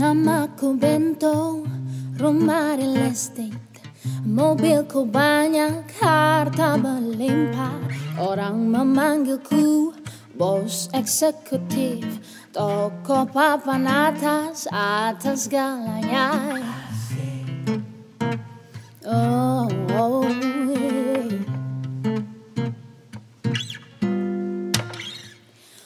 Namaku Bento, rumah real estate. Mobilku banyak, harta berlimpah. Orang memanggilku bos eksekutif. Toko papan atas, atas segalanya. Oh, oh yeah.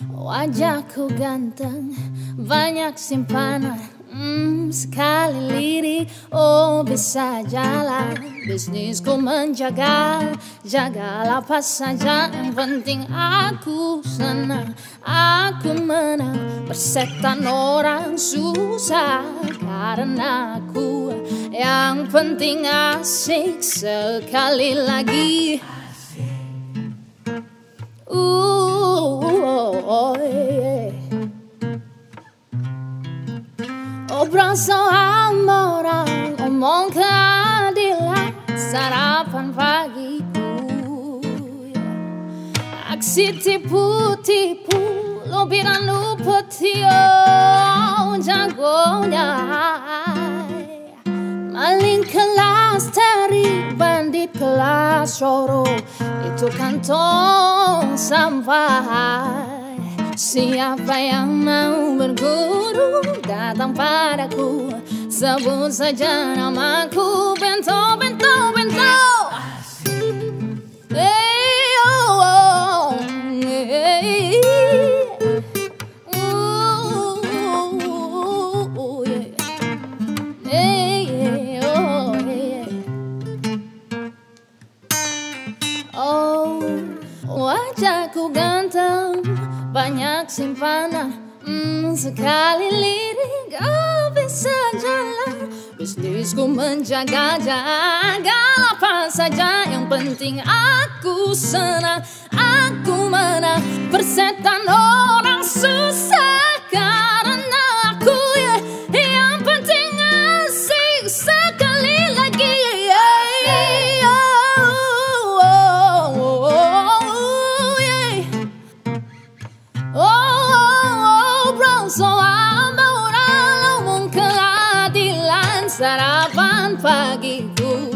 Wajahku ganteng, banyak simpanan Hmm, sekali lirik, oh bisa jalan. Bisnisku menjaga, jaga apa saja. Yang penting aku senang, aku menang. Persetan orang susah karena aku Yang penting asik sekali lagi. Uh, Moral, omong keadilan, sarapan pagiku. Aksi tipu-tipu, lobi dan lupetio, jagonya. Maling kelas teri, bandit kelas roro, itu kantong sampah. Siapa yang mau berguru datang padaku. Sebut saja namaku banyak simpanan. Hmm, sekali lirik gak bisa jalan. Bisnisku menjaga-jaga apa saja. Yang penting aku senang, aku menang. Persetan orang susah oh, oh, perasaan orang mungkin keadilan sarapan pagiku